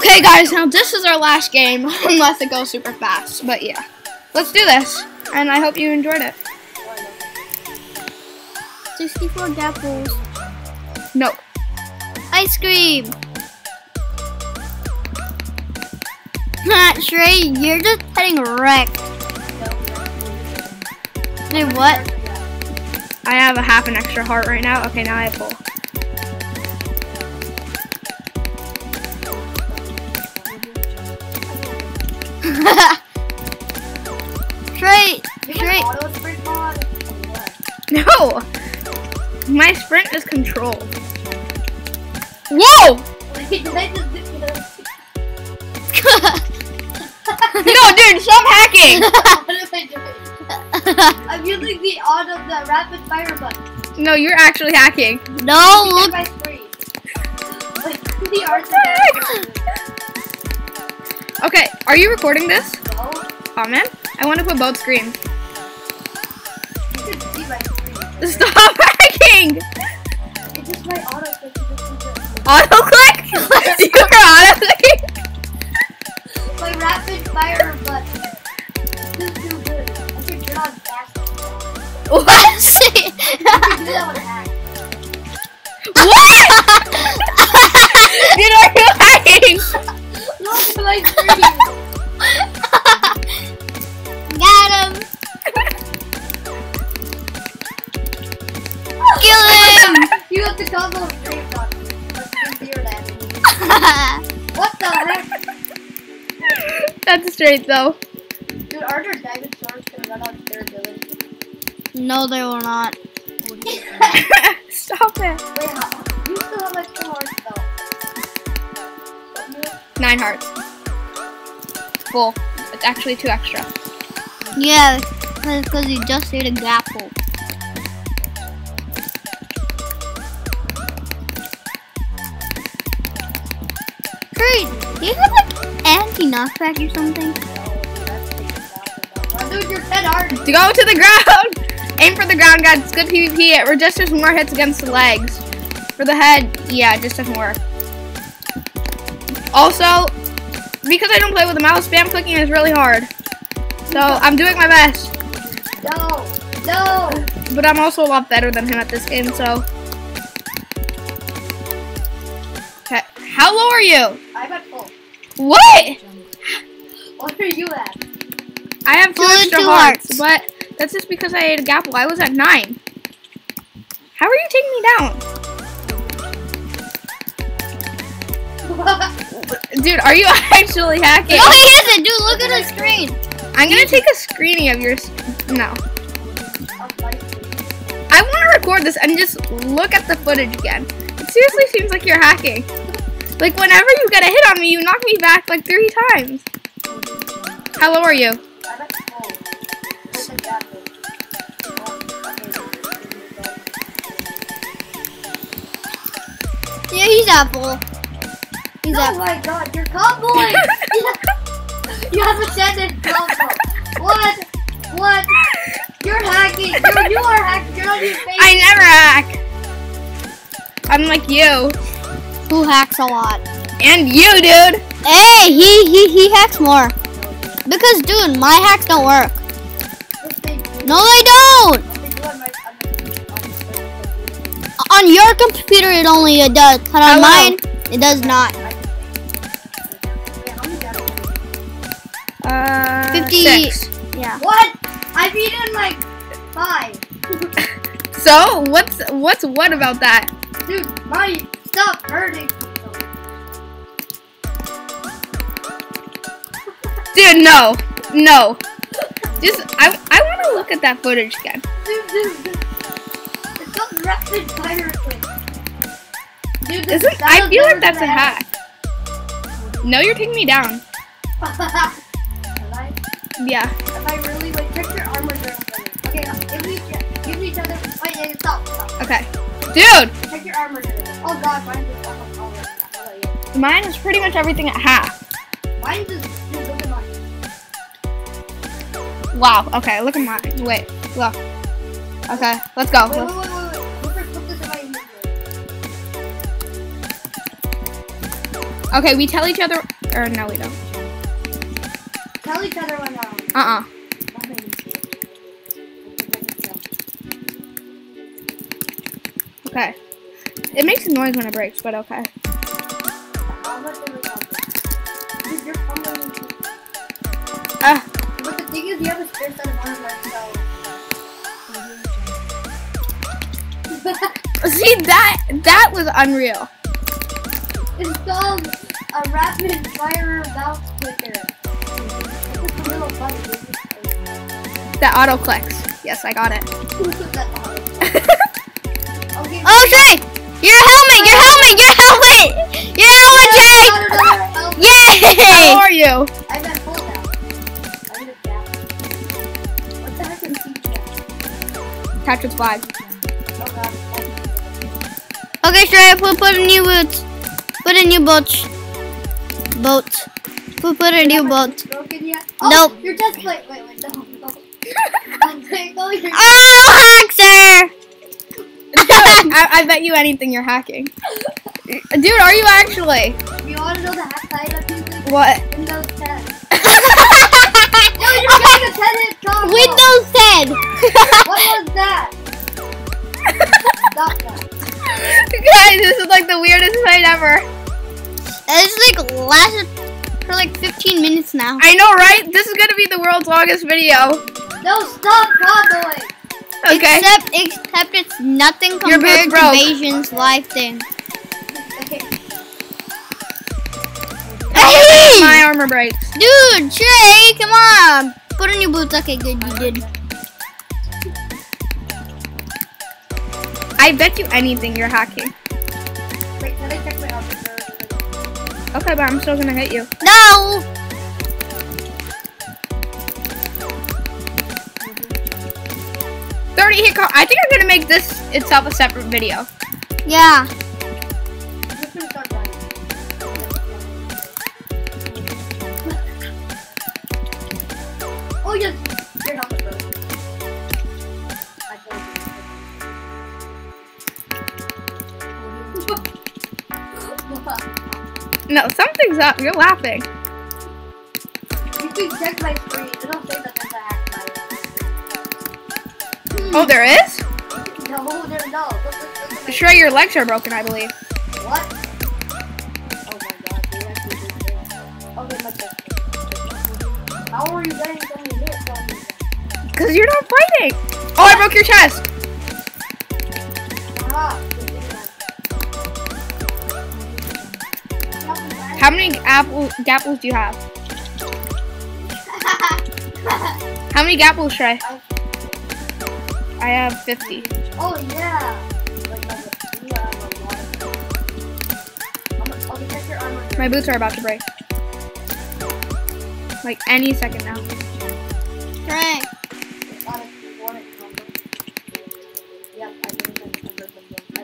Okay, guys, now this is our last game, unless it goes super fast. But yeah, let's do this, and I hope you enjoyed it. 64 apples. No. Ice cream. Shrey, you're just getting wrecked. Dude, what? I have a half an extra heart right now. Okay, now I have full. Shrey, Shrey. Auto sprint mod. No! My sprint is controlled. Whoa! Did I just did this? No, dude, stop hacking! What am I doing? I'm using the auto, the rapid fire button. No, you're actually hacking. no, Look look. my screen. The Okay, are you recording this? No, Oh man, I want to put both screens. you can see my screen. Stop hacking! It's just my auto click. It just does it. Auto click? you were auto clicking? My rapid fire button. This is too good. I can turn on fast. What? I can do that with a hack. What? You have to combo screen button. Let's do zero damage. What the heck? That's straight though. Dude, aren't our diamond swords gonna run out of their ability? no, they will not. Stop it. Wait, how, you still have like four hearts though. Nine hearts. Full. It's actually two extra. Yeah, because you just ate a gapple. Do you have like anti-knockback or something? Oh, dude, you're 10. To go to the ground! Aim for the ground, guys. It's good PvP. It registers more hits against the legs. For the head, yeah, it just doesn't work. Also, because I don't play with a mouse, spam clicking is really hard. So I'm doing my best. No, no. But I'm also a lot better than him at this game, so. How low are you? I'm at full. What? What are you at? I have two Full extra two hearts, hearts. but that's just because I ate a gapple. I was at nine. How are you taking me down? Dude, are you actually hacking? No, he isn't. Dude, look at the screen. I'm gonna take a screening of yours. No. I want to record this and just look at the footage again. It seriously seems like you're hacking. Like, whenever you get a hit on me, you knock me back like three times. How low are you? you. I'm at full. There's a gap there. Yeah, he's at full. He's Oh at my god, you're comboing! you have a sentence combo. What? What? You're hacking. You're, you are hacking. You're not even I never hack. I'm like you. Who hacks a lot. And you, dude. Hey, he he he hacks more. Because dude, my hacks don't work. No, they don't. On your computer, it only it does, but on mine, it does not. Uh, 50 six. Yeah. What? I've eaten like five. So, what's what's what about that? Dude, my stop hurting. Dude, no. No. Just, I, I want to look at that footage again. Dude, dude, dude. It's rapid fire. Dude, this Isn't, I feel like that's a hack. No, you're taking me down. Yeah. If I really wait, check your armor me. Okay, give me, give each other. Wait, yeah, stop, stop. Okay. Dude, Check your armor. Oh god, mine just got up all right. How about mine is pretty much everything at half. Mine just, dude, look at mine. Wow. Okay, look at mine. Wait, look. Okay, let's go. Wait, wait, wait, wait, wait. Look, at- put this in my inventory. Okay, we tell each other. Or no, we don't. Tell each other when um. Uh uh Okay. It makes a noise when it breaks, but okay. Ah, But the thing is, you have a spare set of see that that was unreal. it's called a rapid fire bounce clicker. It's just a little button. dude. That auto clicks. Yes, I got it. you? I meant full now. I need a cap. What the heck is with flag. Oh god. Okay, Shay, put, put a new boot. Put a new boat. Boat. Put, put a new boat. Oh, Nope. Your chest plate. Wait, wait, no, no. I'm saying, oh, your Oh, I, I bet you anything you're hacking. Dude, are you actually? You want to know the hack side? What? Windows 10. No, you're getting a 10 hit combo. Windows 10! What was that? Stop that. Guys, this is like the weirdest fight ever. It's like lasted for like 15 minutes now. I know, right? This is gonna be the world's longest video. No, stop comboing. Okay. Except, except it's nothing compared to broke. Bayesian's life thing. Hey! My armor breaks. Dude, Trey, come on. Put on your boots. Okay, good, you did. I bet you anything you're hacking. Wait, can I check my officer? Okay, but I'm still gonna hit you. No! Thirty hit. Co- I think I'm gonna make this itself a separate video. Yeah. Oh yes, your helmet broke. I told. No, something's up. You're laughing. You can check my screen. Say that there's a hack. Oh, there is. No, there no. Look, Sure, your legs are broken, I believe. What? Oh my god, they actually did. Okay, my. How are you getting so many hits on me? Cause you're not fighting. Oh, I broke your chest. How many apple gapples do you have? How many gapples, Shrey? I have 50. oh yeah. Like, like, you have a lot of- I'm gonna- okay, check your armor. My boots are about to break. Like any second now. Trey. Got it. Hornet combo. Yep, I think I remember the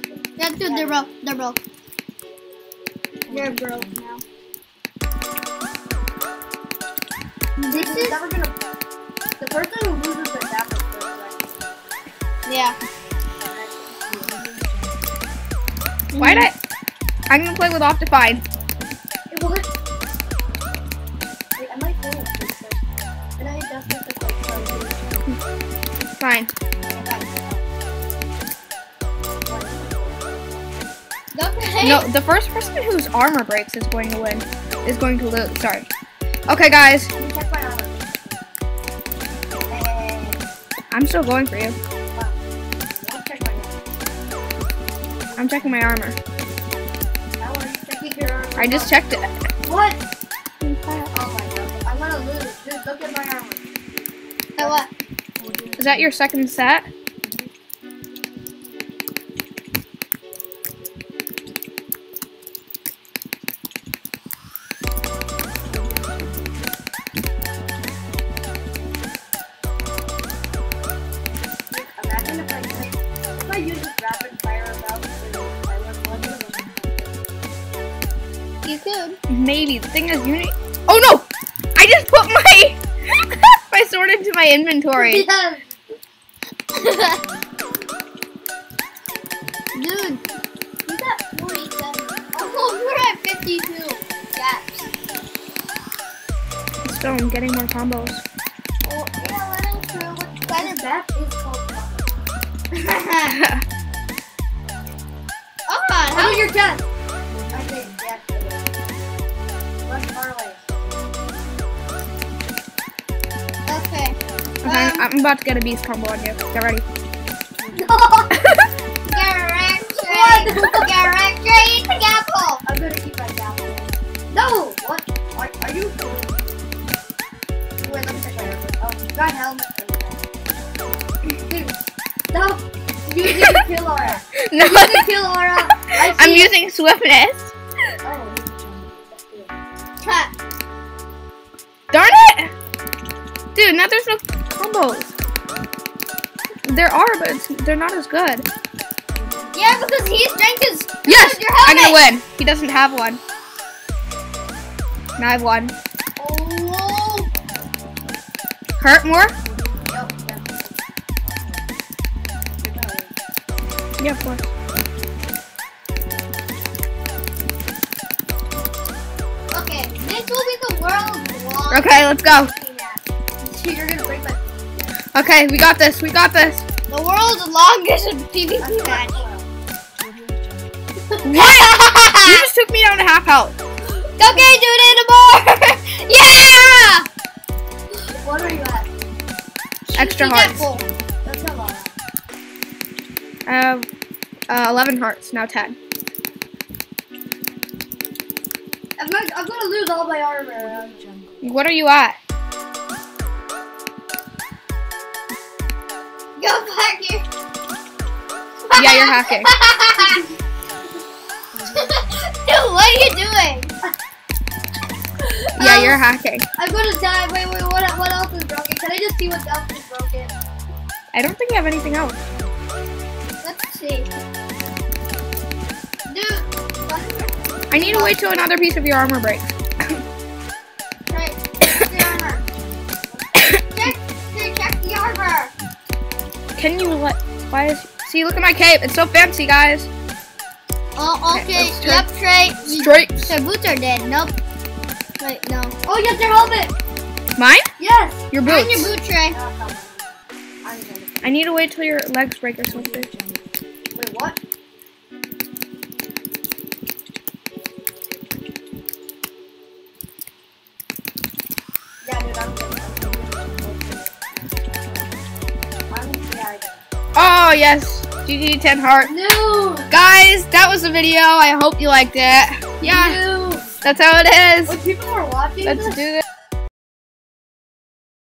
one. Yeah, dude, they're broke. They're broke. They're broke now. This is never gonna. The person who loses their dapper first, right? Yeah. Why'd I? I'm gonna play with Optifine. So Fine. Okay. No, the first person whose armor breaks is going to win. Is going to lose. Sorry. Okay, guys. Let me check my armor. And I'm still going for you. I'll check my armor. I'm checking my armor. How are you checking your armor? I just checked it. What? Oh my god. I'm gonna lose. Just look at my armor. Hey, what? Is that your second set? Imagine if I use, if I use this rapid fire about I was wondering. You could. Maybe. The thing is, you need. Oh no! I just put my my sword into my inventory. Yes. Dude, got 47. Oh, we're at 52 I'm getting more combos. Oh, yeah, running through. What kind of map is called Oh, how oh, you're done. I'm about to get a beast combo on you. Get ready. Garrett Trade. Garrett Trade the apple. I'm gonna keep my apple. No! What? Are, are you? Wait, let me check my helmet. Oh, you got helmet. Dude, stop using kill aura. no, Using kill aura. I'm it. using swiftness. Oh, Darn it! Dude, now there's no combos. There are, but it's, they're not as good. Yeah, because his strength is. Yes, I'm gonna win. He doesn't have one. Now I have one. Oh. Hurt more? no. Yeah, of course. Okay, this will be the world's Okay, let's go. See, Okay, we got this. We got this. The world's longest PvP That's match. What? you just took me down to half health. Okay, do it anymore. yeah. What are you at? Extra Be hearts. careful. That's a lot. I have uh, 11 hearts, now 10. I'm gonna, I'm gonna lose all my armor. What are you at? You're hacking. Dude, what are you doing? Yeah, um, you're hacking. I'm gonna die. Wait, wait, what, what else is broken? Can I just see what else is broken? I don't think you have anything else. Let's see. Dude, I need to wait till another piece of your armor breaks. right. Check the armor. check, check the armor. Can you let? Why is? See, look at my cape. It's so fancy, guys. Oh, Okay, okay. Yep, Trey. Stripes. Their boots are dead. Nope. Wait, no. Oh, yes, your helmet. Mine? Yes. Your boots. your boot, Trey. I need to wait till your legs break or something. GG 10 heart. No. Guys, that was the video. I hope you liked it. Yeah, No. that's how it is. When people are watching Let's this, do this.